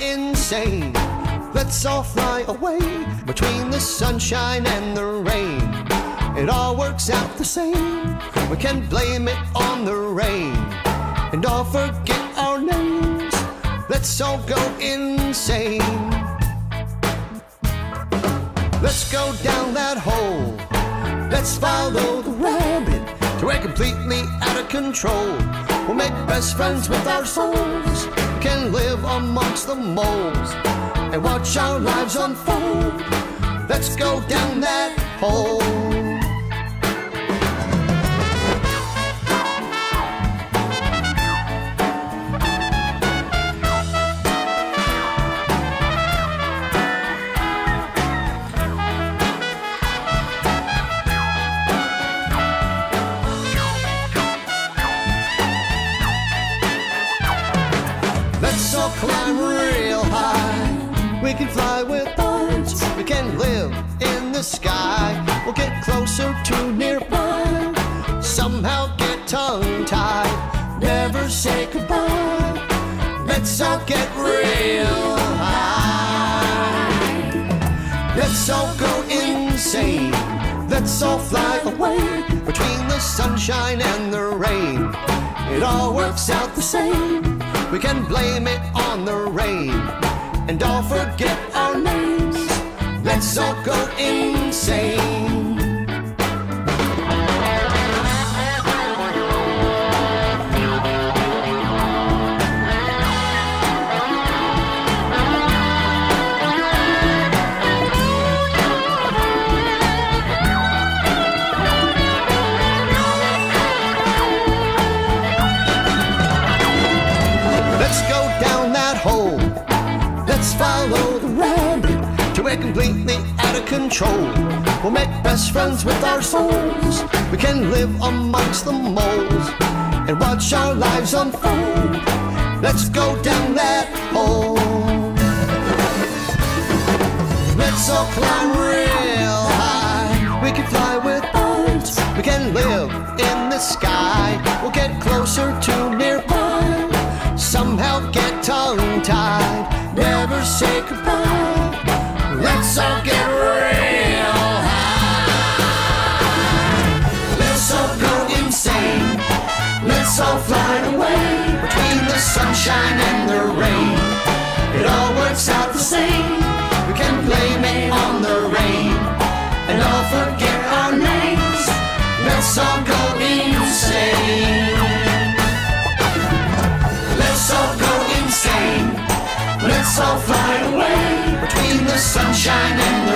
insane. Let's all fly away between the sunshine and the rain. It all works out the same. We can blame it on the rain and all forget our names. Let's all go insane. Let's go down that hole. Let's follow the rabbit till we're completely out of control. We'll make best friends with our souls. We can live amongst the moles and watch our lives unfold. Let's go down that hole. We can fly with birds. We can live in the sky. We'll get closer to nearby. Somehow get tongue tied. Never say goodbye. Let's all get real high. Let's all go insane. Let's all fly away between the sunshine and the rain. It all works out the same. We can blame it on the rain and all forget our names. Let's all go insane. Let's go down that hole. Follow the rabbit till we're completely out of control. We'll make best friends with our souls. We can live amongst the moles and watch our lives unfold. Let's go down that hole. Let's all climb real high. We can fly with birds. We can live in the sky. We'll get closer to nearby. Somehow get tongue say goodbye. Let's all get real high. Let's all go insane. Let's all fly away between the sunshine and the Let's fly away between the sunshine and the